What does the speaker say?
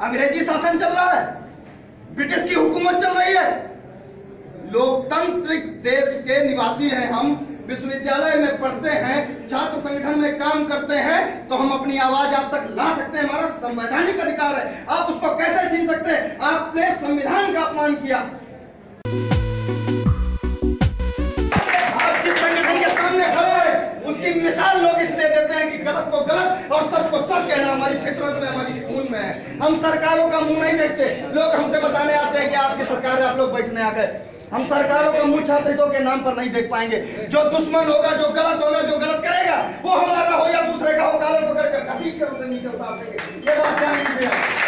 अंग्रेज़ी शासन चल रहा है। ब्रिटिश की हुकूमत चल रही है। लोकतांत्रिक देश के निवासी हैं हम। विश्वविद्यालय में पढ़ते हैं, छात्र संगठन में काम करते हैं तो हम अपनी आवाज़ आप तक ला सकते हैं। हमारा संवैधानिक अधिकार है। आप उसको कैसे छीन सकते हैं? आपने संविधान का अपमान किया। हम सरकारों का मुँह नहीं देखते। लोग हमसे बताने आते हैं कि आपकी सरकार आप लोग बैठने आ गए। हम सरकारों का मुँह छात्रितों के नाम पर नहीं देख पाएँगे। जो दुश्मन होगा, जो गलत होगा, जो गलत करेगा, वो हमारा हो या दूसरे का हो कालर पकड़ कर नीचे उतार देंगे। ये बात ध्यान